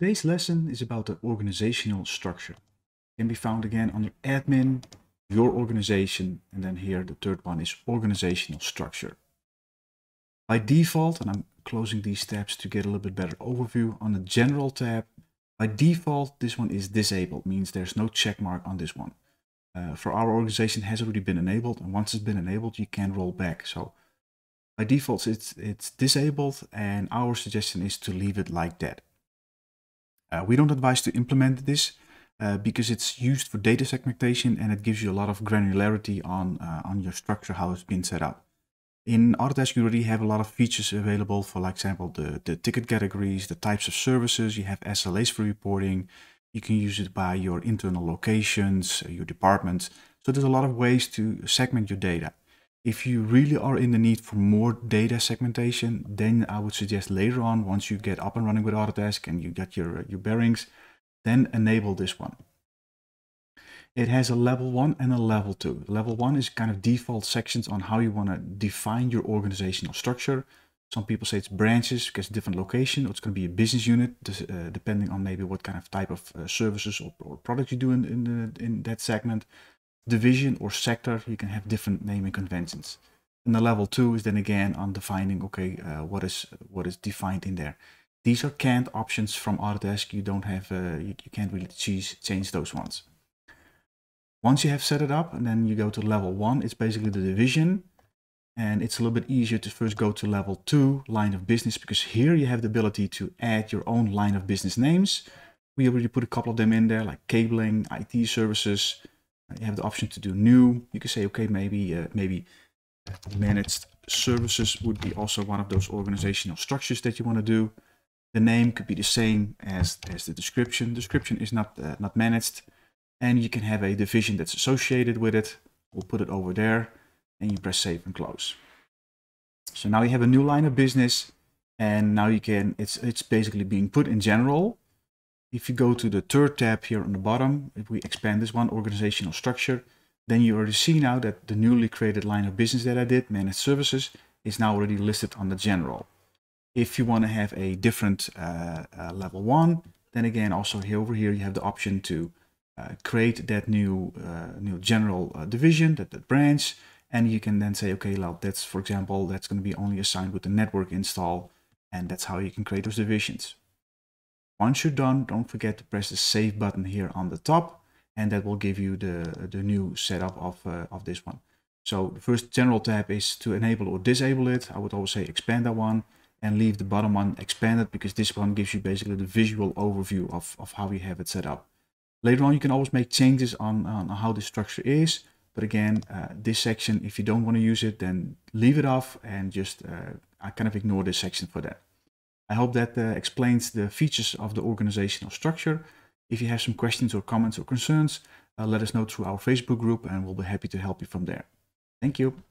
Today's lesson is about the organizational structure. It can be found again under admin, your organization, and then here the third one is organizational structure. By default, and I'm closing these tabs to get a little bit better overview, on the general tab, by default this one is disabled, means there's no check mark on this one. Uh, for our organization has already been enabled and once it's been enabled you can roll back. So by default it's, it's disabled and our suggestion is to leave it like that. Uh, we don't advise to implement this uh, because it's used for data segmentation and it gives you a lot of granularity on, uh, on your structure, how it's been set up. In Autotask, you already have a lot of features available for, like example, the, the ticket categories, the types of services, you have SLAs for reporting, you can use it by your internal locations, your departments. So there's a lot of ways to segment your data. If you really are in the need for more data segmentation, then I would suggest later on, once you get up and running with Autotask and you get your, your bearings, then enable this one. It has a level one and a level two. Level one is kind of default sections on how you want to define your organizational structure. Some people say it's branches because different location, or it's going to be a business unit, uh, depending on maybe what kind of type of uh, services or, or products you do in, in, in that segment division or sector, you can have different naming conventions. And the level two is then again on defining, okay, uh, what is what is defined in there. These are canned options from Autotask. You don't have, uh, you, you can't really choose, change those ones. Once you have set it up and then you go to level one, it's basically the division. And it's a little bit easier to first go to level two, line of business, because here you have the ability to add your own line of business names. We already put a couple of them in there, like cabling, IT services, you have the option to do new. You can say, okay, maybe uh, maybe managed services would be also one of those organizational structures that you want to do. The name could be the same as, as the description. Description is not, uh, not managed. And you can have a division that's associated with it. We'll put it over there and you press save and close. So now you have a new line of business and now you can, it's, it's basically being put in general if you go to the third tab here on the bottom, if we expand this one, organizational structure, then you already see now that the newly created line of business that I did, managed services, is now already listed on the general. If you want to have a different uh, uh, level one, then again, also here over here, you have the option to uh, create that new uh, new general uh, division, that, that branch, and you can then say, okay, well, that's, for example, that's going to be only assigned with the network install, and that's how you can create those divisions. Once you're done, don't forget to press the save button here on the top and that will give you the, the new setup of, uh, of this one. So the first general tab is to enable or disable it. I would always say expand that one and leave the bottom one expanded because this one gives you basically the visual overview of, of how you have it set up. Later on, you can always make changes on, on how the structure is. But again, uh, this section, if you don't want to use it, then leave it off and just uh, I kind of ignore this section for that. I hope that uh, explains the features of the organizational structure. If you have some questions or comments or concerns, uh, let us know through our Facebook group and we'll be happy to help you from there. Thank you.